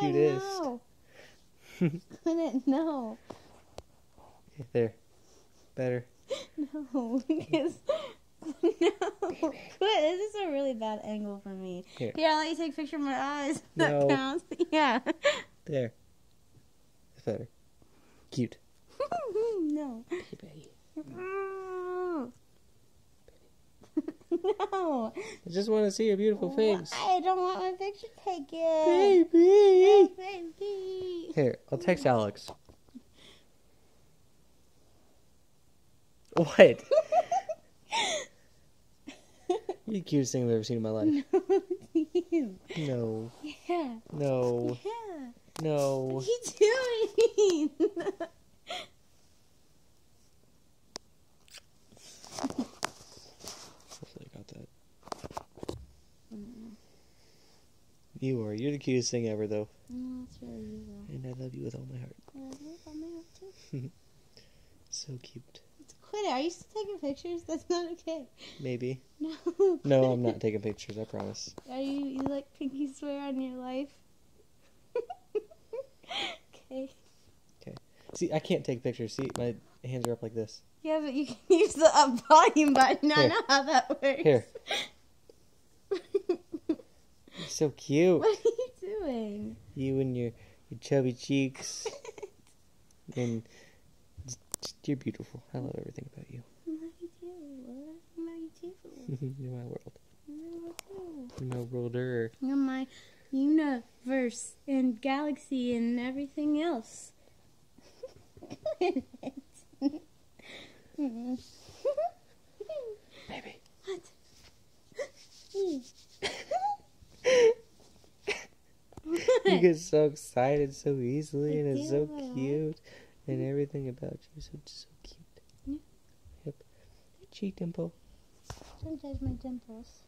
cutest. know. Couldn't know. Okay, there. Better. No, because no, quit. This is a really bad angle for me. Here. Here, I'll let you take a picture of my eyes. That No. counts. Yeah. There. It's better. Cute. no. No. I just want to see your beautiful face. I don't want my picture taken. Baby. Baby. Here, I'll text Alex. What? You're the cutest thing I've ever seen in my life. you. No. Yeah. No. Yeah. No. What are you doing? Hopefully I got that. You are. You're the cutest thing ever, though. No, it's really you though. And I love you with all my heart. Yeah, look, I'm out too. So cute. Quit it. Are you still taking pictures? That's not okay. Maybe. No. No, I'm not taking pictures, I promise. Are you you like pinky swear on your life? okay. Okay. See, I can't take pictures. See, my hands are up like this. Yeah, but you can use the up volume button. I Here. know how that works. Here. So cute. what are you doing? You and your, your chubby cheeks. And you're beautiful. I love everything about you. I love you too. I love you too. you're my world. I love you too. You're my worlder. You're my universe and galaxy and everything else. Mhm. Baby. what? You get so excited so easily, I and it's so cute, and everything about you is so so cute. Yeah. Yep. Cheek dimple. Don't judge my dimples.